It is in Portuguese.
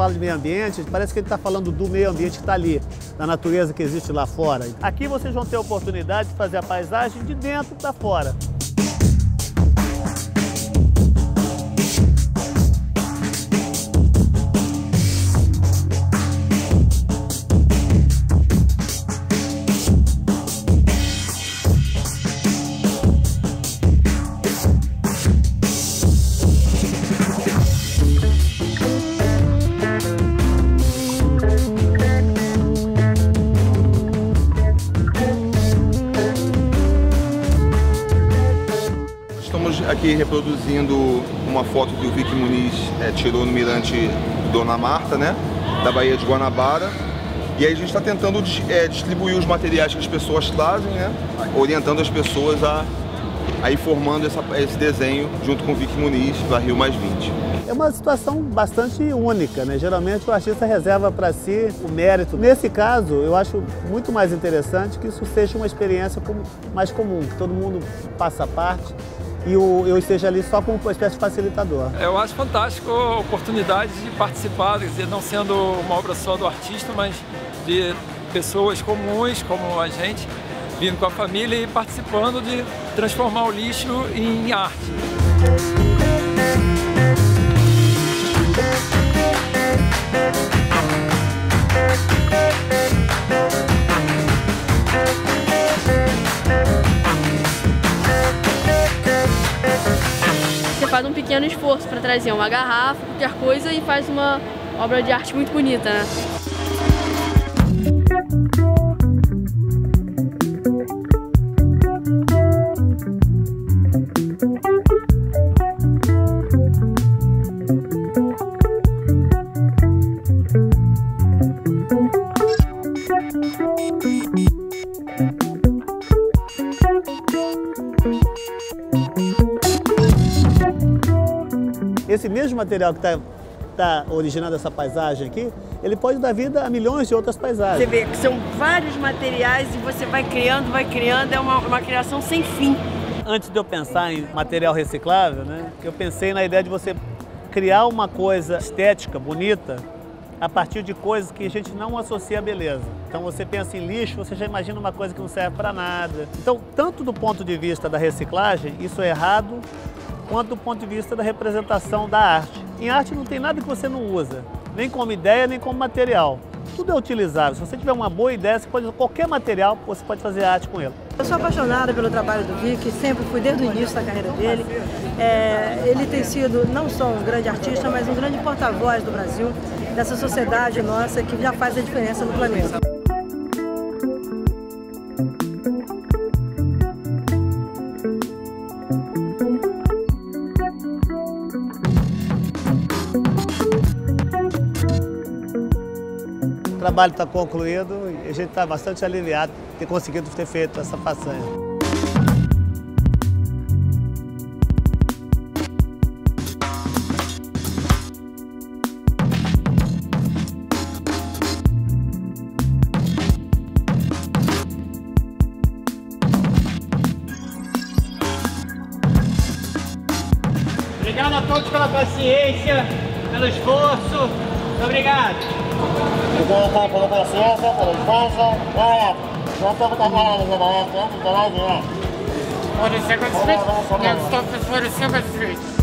fala de meio ambiente, parece que ele está falando do meio ambiente que está ali, da natureza que existe lá fora. Aqui vocês vão ter a oportunidade de fazer a paisagem de dentro para fora. Aqui reproduzindo uma foto que o Vicky Muniz é, tirou no mirante Dona Marta, né? Da Baía de Guanabara. E aí a gente está tentando é, distribuir os materiais que as pessoas trazem, né? Orientando as pessoas a, a ir formando essa, esse desenho junto com o Vicky Muniz para Rio Mais 20. É uma situação bastante única, né? Geralmente o artista reserva para si o mérito. Nesse caso, eu acho muito mais interessante que isso seja uma experiência mais comum, que todo mundo passa a parte e eu esteja ali só como uma espécie de facilitador. Eu acho fantástico a oportunidade de participar, quer dizer, não sendo uma obra só do artista, mas de pessoas comuns como a gente, vindo com a família e participando de transformar o lixo em arte. Faz um pequeno esforço para trazer uma garrafa, qualquer coisa e faz uma obra de arte muito bonita, né? Esse mesmo material que está tá originando essa paisagem aqui, ele pode dar vida a milhões de outras paisagens. Você vê que são vários materiais e você vai criando, vai criando, é uma, uma criação sem fim. Antes de eu pensar em material reciclável, né, eu pensei na ideia de você criar uma coisa estética, bonita, a partir de coisas que a gente não associa à beleza. Então você pensa em lixo, você já imagina uma coisa que não serve para nada. Então, tanto do ponto de vista da reciclagem, isso é errado, quanto do ponto de vista da representação da arte. Em arte não tem nada que você não usa, nem como ideia, nem como material. Tudo é utilizável. Se você tiver uma boa ideia, você pode usar qualquer material, você pode fazer arte com ele. Eu sou apaixonada pelo trabalho do Vic, sempre fui desde o início da carreira dele. É, ele tem sido não só um grande artista, mas um grande porta-voz do Brasil, dessa sociedade nossa que já faz a diferença no planeta. Trabalho está concluído e a gente está bastante aliviado de ter conseguido ter feito essa façanha. Obrigado a todos pela paciência, pelo esforço. Obrigado. Obrigado pela paciência, pela esforço. Galera, já estamos trabalhando já, estamos trabalhando já. Foram 50 foram sempre satisfeitos.